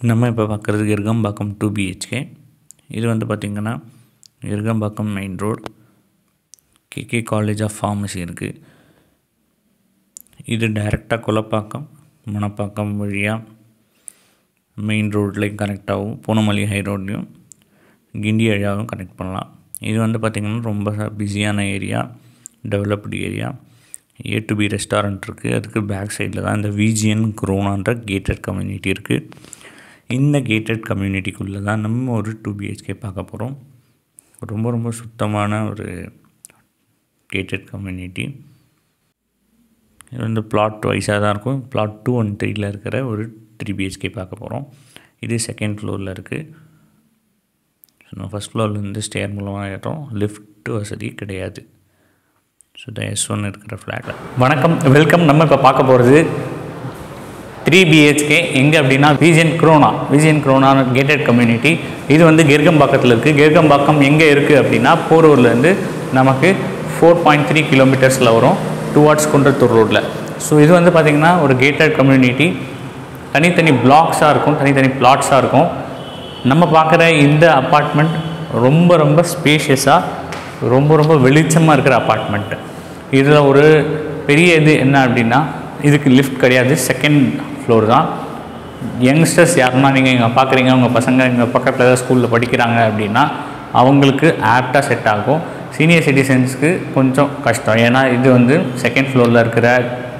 நம்ம இப்போ பார்க்குறது இர்கம்பாக்கம் டூ பிஹெச்கே இது வந்து பார்த்திங்கன்னா இர்கம்பாக்கம் main road KK college of pharmacy இருக்குது இது டைரெக்டாக குலப்பாக்கம் மணப்பாக்கம் வழியாக மெயின் ரோட்லேயும் கனெக்ட் ஆகும். பூனமல்லி ஹை ரோட்லேயும் கிண்டி வழியாகவும் கனெக்ட் பண்ணலாம். இது வந்து பார்த்திங்கன்னா ரொம்ப பிஸியான area developed area A to B restaurant இருக்குது அதுக்கு பேக் சைடில் தான் இந்த விஜிஎன் குரோனான்ற கேட்டட் கம்யூனிட்டி இருக்குது இந்த கேட்டட் கம்யூனிட்டிக்குள்ளே தான் நம்ம ஒரு டூ பிஹெச்கே பார்க்க போகிறோம். ரொம்ப ரொம்ப சுத்தமான ஒரு கேட்டட் கம்யூனிட்டி இது வந்து பிளாட் வைஸாக தான் இருக்கும். பிளாட் டூ ஒன் த்ரீயில் இருக்கிற ஒரு த்ரீ பிஹெச்கே பார்க்க போகிறோம். இது செகண்ட் ஃப்ளோரில் இருக்குது ஸோ நம்ம ஃபஸ்ட் ஃப்ளோர்லேருந்து ஸ்டேர் மூலமாக ஏற்றோம். லிஃப்ட் வசதி கிடையாது. ஸோ த எஸ் ஒன் இருக்கிற ஃப்ளாட்டில் வணக்கம். வெல்கம் நம்ம இப்போ பார்க்க போகிறது த்ரீ பிஹெச்கே எங்கே அப்படின்னா Vijayan corona Vijayan corona gated community இது வந்து கெர்கம்பாக்கத்தில் இருக்குது கெர்கம்பாக்கம் எங்கே இருக்குது அப்படின்னா போரூர்லேருந்து நமக்கு ஃபோர் பாயிண்ட் த்ரீ கிலோமீட்டர்ஸில் வரும் டுவார்ட்ஸ் குன்றத்தூர் ரோட்டில் ஸோ இது வந்து பார்த்திங்கன்னா ஒரு கேட்டட் கம்யூனிட்டி தனித்தனி பிளாக்ஸாக இருக்கும் தனித்தனி பிளாட்ஸாக இருக்கும். நம்ம பார்க்குற இந்த அப்பார்ட்மெண்ட் ரொம்ப ரொம்ப ஸ்பேஷியஸாக ரொம்ப ரொம்ப வெளிச்சமாக இருக்கிற அப்பார்ட்மெண்ட்டு இதில் ஒரு பெரிய இது என்ன அப்படின்னா இதுக்கு லிஃப்ட் கிடையாது. செகண்ட் ஃப்ளோர் தான். யங்ஸ்டர்ஸ் யாருன்னா நீங்கள் இங்கே பார்க்குறீங்க உங்கள் பசங்க இங்கே பக்கத்தில் ஏதாவது ஸ்கூலில் படிக்கிறாங்க அப்படின்னா அவங்களுக்கு ஆப்டாக செட் ஆகும். சீனியர் சிட்டிசன்ஸ்க்கு கொஞ்சம் கஷ்டம். ஏன்னா இது வந்து செகண்ட் ஃப்ளோரில் இருக்கிற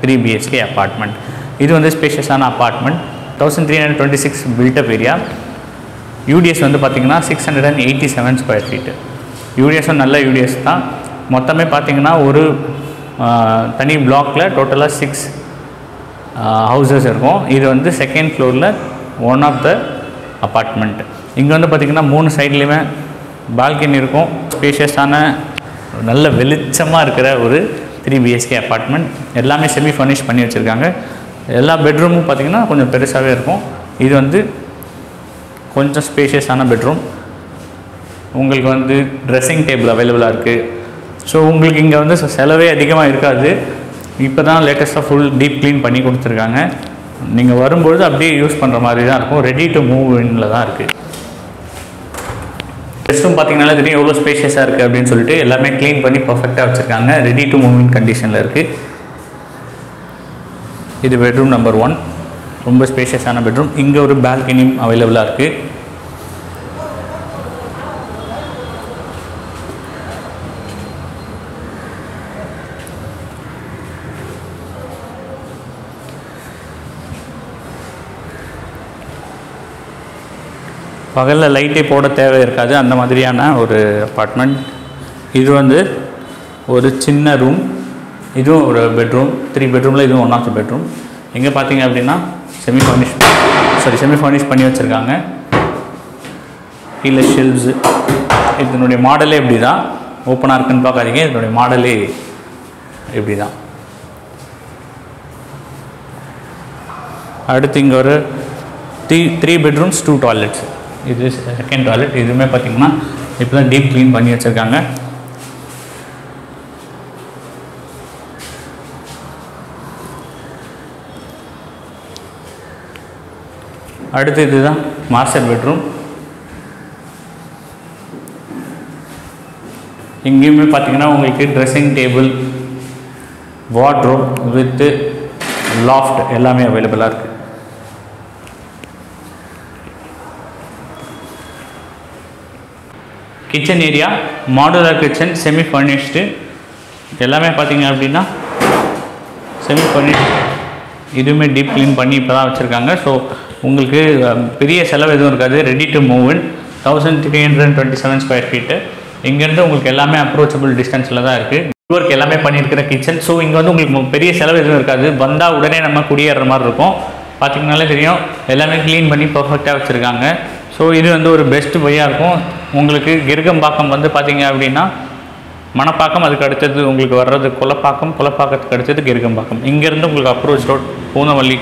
த்ரீ பிஹெச்கே அப்பார்ட்மெண்ட் இது வந்து ஸ்பேஷியஸான apartment thousand three hundred twenty six built up area UDS வந்து பார்த்திங்கன்னா six hundred and eighty seven square feet யூடிஎஸும் நல்ல யூடிஎஸ் தான். மொத்தமே பார்த்திங்கன்னா ஒரு தனி பிளாக்கில் டோட்டலாக சிக்ஸ் ஹவுசஸ் இருக்கும். இது வந்து செகண்ட் ஃப்ளோரில் ஒன் ஆஃப் த அப்பார்ட்மெண்ட் இங்கே வந்து பார்த்திங்கன்னா மூணு சைட்லேயுமே பால்கனி இருக்கும். ஸ்பேஷியஸான நல்ல வெளிச்சமாக இருக்கிற ஒரு த்ரீ பிஹெச்கே அப்பார்ட்மெண்ட் எல்லாமே செமி ஃபர்னிஷ் பண்ணி வச்சுருக்காங்க. எல்லா பெட்ரூமும் பார்த்திங்கன்னா கொஞ்சம் பெருசாகவே இருக்கும். இது வந்து கொஞ்சம் ஸ்பேஷியஸான பெட்ரூம் உங்களுக்கு வந்து ட்ரெஸ்ஸிங் டேபிள் அவைலபிளாக இருக்குது ஸோ உங்களுக்கு இங்கே வந்து செலவே அதிகமாக இருக்காது. இப்போ தான் லேட்டஸ்ட்டாக ஃபுல் டீப் க்ளீன் பண்ணி கொடுத்துருக்காங்க. நீங்கள் வரும்பொழுது அப்படியே யூஸ் பண்ணுற மாதிரி தான் இருக்கும். ரெடி டு மூவ் தான் இருக்குது ரெஸ்ட்ரூம் பார்த்தீங்கன்னா தெரியும் எவ்வளோ ஸ்பேஷியஸாக இருக்குது அப்படின்னு சொல்லிட்டு எல்லாமே க்ளீன் பண்ணி பர்ஃபெக்டாக வச்சுருக்காங்க. ரெடி டு மூவின் கண்டிஷனில் இருக்குது இது பெட்ரூம் நம்பர் ஒன் ரொம்ப ஸ்பேஷியஸான பெட்ரூம் இங்கே ஒரு பால்கனியும் அவைலபிளாக இருக்குது பகலில் லைட்டே போட தேவை இருக்காது. அந்த மாதிரியான ஒரு அப்பார்ட்மெண்ட் இது வந்து ஒரு சின்ன ரூம் இதுவும் ஒரு பெட்ரூம் த்ரீ பெட்ரூமில் இதுவும் ஒன் ஆஃப் த பெட்ரூம் எங்கே பார்த்தீங்க அப்படின்னா semi furnish sorry semi furnish பண்ணி வச்சுருக்காங்க. கீழே ஷெல்வ்ஸு இதனுடைய மாடலே இப்படி தான் ஓப்பனாக இருக்குன்னு பார்க்காதீங்க இதனுடைய மாடலே இப்படி தான் அடுத்து இங்கே ஒரு three three bedrooms two toilets இது செகண்ட் டாய்லெட் இதுவுமே பார்த்தீங்கன்னா இப்போ தான் டீப் க்ளீன் பண்ணி வச்சுருக்காங்க. அடுத்து இதுதான் மாஸ்டர் பெட்ரூம் இங்கேயுமே பார்த்தீங்கன்னா உங்களுக்கு dressing table wardrobe with loft எல்லாமே அவைலபிளாக இருக்குது kitchen area modular kitchen semi furnished எல்லாமே பார்த்தீங்க அப்படின்னா செமி ஃபர்னிஷ்டு இதுவுமே டீப் க்ளீன் பண்ணி இப்போ தான் வச்சுருக்காங்க. ஸோ உங்களுக்கு பெரிய செலவு எதுவும் இருக்காது. Ready to move in thousand three hundred twenty seven square feet இங்கேருந்து உங்களுக்கு எல்லாமே அப்ரோச்சபிள் டிஸ்டன்ஸில் தான் இருக்குது ஒர்க் எல்லாமே பண்ணியிருக்கிற கிச்சன் ஸோ இங்கே வந்து உங்களுக்கு பெரிய செலவு எதுவும் இருக்காது. வந்தால் உடனே நம்ம குடியேற மாதிரி இருக்கும். பார்த்தீங்கனாலே தெரியும். எல்லாமே க்ளீன் பண்ணி பர்ஃபெக்டாக வச்சுருக்காங்க. ஸோ இது வந்து ஒரு பெஸ்ட் வழியாக இருக்கும். உங்களுக்கு கிருகம்பாக்கம் வந்து பார்த்தீங்க அப்படின்னா மணப்பாக்கம் அதுக்கு அடுத்தது உங்களுக்கு வர்றது குலப்பாக்கம் குலப்பாக்கத்துக்கு அடுத்தது கிருகம்பாக்கம். இங்கேருந்து உங்களுக்கு அப்ரோச் ரோட் பூந்தமல்லி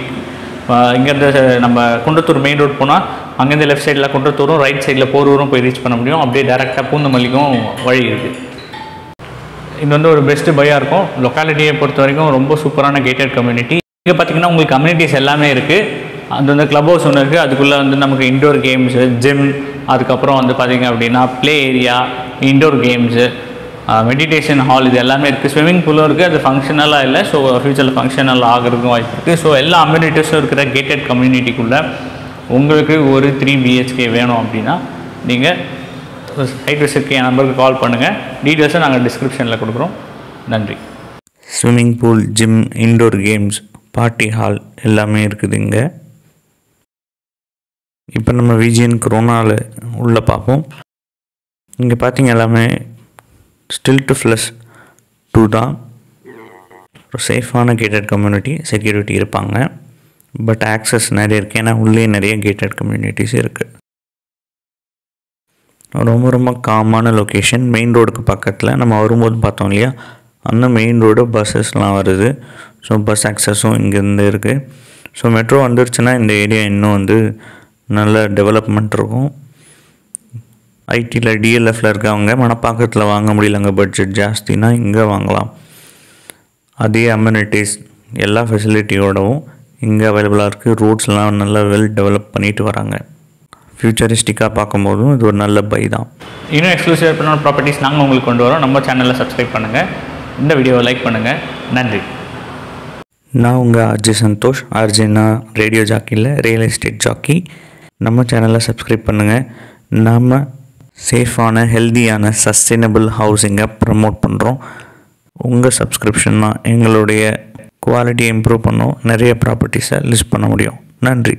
இங்கேருந்து நம்ம குன்றத்தூர் மெயின் ரோட் போனால் அங்கேருந்து லெஃப்ட் சைடில் குன்றத்தூரும் ரைட் சைடில் போரூரும் போய் ரீச் பண்ண முடியும். அப்படியே டேரெக்டாக பூந்தமல்லிக்கும் வழி இருக்குது இது வந்து ஒரு பெஸ்ட்டு பையாக இருக்கும். லொக்காலிட்டியை பொறுத்த வரைக்கும் ரொம்ப சூப்பரான கேட்டட் கம்யூனிட்டி இங்கே பார்த்தீங்கன்னா உங்களுக்கு கம்யூனிட்டிஸ் எல்லாமே இருக்குது அது வந்து க்ளப் ஹவுஸ் ஒன்று இருக்குது அதுக்குள்ளே வந்து நமக்கு இன்டோர் கேம்ஸு ஜிம் அதுக்கப்புறம் வந்து பார்த்திங்க அப்படின்னா play area indoor games meditation hall இது எல்லாமே இருக்குது ஸ்விம்மிங் பூலும் இருக்குது அது ஃபங்க்ஷனலாக இல்லை. ஸோ ஃப்யூச்சரில் ஃபங்க்ஷனல் ஆகிறதுக்கும் வாய்ப்பு இருக்குது ஸோ எல்லா அம்யூனிட்டிஸும் இருக்கிற கேட்டட் கம்யூனிட்டிக்குள்ளே உங்களுக்கு ஒரு த்ரீ பிஹெச்கே வேணும் அப்படின்னா நீங்கள் ஹைட் விசிட்க்கு என் நம்பருக்கு கால் பண்ணுங்கள் டீட்டெயில்ஸை நாங்கள் டிஸ்கிரிப்ஷனில் கொடுக்குறோம். நன்றி. Swimming pool gym indoor games party hall எல்லாமே இருக்குது இங்கே. இப்போ நம்ம விஜிஎன் குரோனாவில் உள்ளே பார்ப்போம். இங்கே பார்த்தீங்க எல்லாமே ஸ்டில் டு ப்ளஸ் டூ தான். ஒரு சேஃபான கேட்டட் கம்யூனிட்டி செக்யூரிட்டி இருப்பாங்க. பட் ஆக்சஸ் நிறைய இருக்குது ஏன்னா உள்ளே நிறைய கேட்டட் கம்யூனிட்டிஸ் இருக்குது ரொம்ப ரொம்ப காமான லொக்கேஷன் மெயின் ரோடுக்கு பக்கத்தில் நம்ம வரும்போது பார்த்தோம் இல்லையா? அந்த மெயின் ரோடு பஸ்ஸஸ்லாம் வருது. ஸோ பஸ் ஆக்சஸும் இங்கேருந்து இருக்குது ஸோ மெட்ரோ வந்துருச்சுன்னா இந்த ஏரியா இன்னும் வந்து நல்ல டெவலப்மெண்ட் இருக்கும். ஐடியில் டிஎல்எஃப்பில் இருக்கவங்க மணப்பாக்கத்தில் வாங்க முடியலங்க பட்ஜெட் ஜாஸ்தினா இங்கே வாங்கலாம். அதே அம்யூனிட்டிஸ் எல்லா ஃபெசிலிட்டியோடவும் இங்கே அவைலபிளாக இருக்குது ரோட்ஸ்லாம் நல்லா வெல் டெவலப் பண்ணிட்டு வராங்க. ஃப்யூச்சரிஸ்டிக்காக பார்க்கும்போதும் இது ஒரு நல்ல பை தான். இன்னும் எக்ஸ்க்ளூசிவ் பண்ண ப்ராப்பர்ட்டிஸ் நாங்கள் உங்களுக்கு கொண்டு வரோம். நம்ம சேனலில் சப்ஸ்கிரைப் பண்ணுங்கள் இந்த வீடியோவை லைக் பண்ணுங்கள் நன்றி. நான் உங்கள் ஆர்ஜே சந்தோஷ். ஆர்ஜேனா ரேடியோ ஜாக்கியில் ரியல் எஸ்டேட் ஜாக்கி நம்ம சேனலை சப்ஸ்கிரைப் பண்ணுங்கள் நாம் சேஃபான ஹெல்தியான சஸ்டைனபிள் ஹவுசிங்கை ப்ரமோட் பண்ணுறோம் உங்கள் சப்ஸ்கிரிப்ஷன் தான் எங்களுடைய குவாலிட்டியை இம்ப்ரூவ் பண்ணோம். நிறைய ப்ராப்பர்ட்டிஸை லிஸ்ட் பண்ண முடியும். நன்றி.